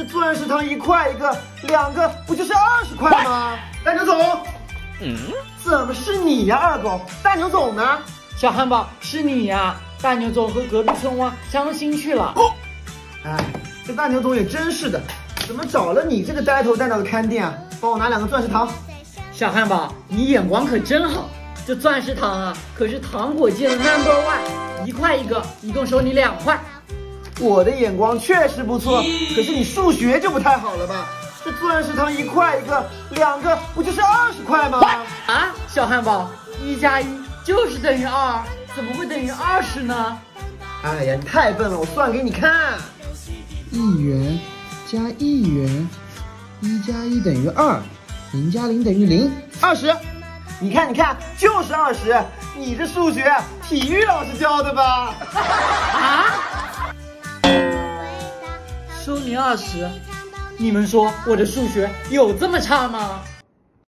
这钻石糖一块一个，两个不就是二十块吗？大牛总，嗯，怎么是你呀，二狗？大牛总呢？小汉堡是你呀，大牛总和隔壁村蛙相亲去了。哎，这大牛总也真是的，怎么找了你这个呆头呆脑的看店啊？帮我拿两个钻石糖。小汉堡，你眼光可真好，这钻石糖啊，可是糖果界的 number one，一块一个，一共收你两块。我的眼光确实不错，可是你数学就不太好了吧？这钻石糖一块一个，两个不就是二十块吗？啊，小汉堡，一加一就是等于二，怎么会等于二十呢？哎呀，你太笨了，我算给你看。一元加一元，一加一等于二，零加零等于零，二十。你看，你看，就是二十。你这数学，体育老师教的吧？收你二十，你们说我的数学有这么差吗？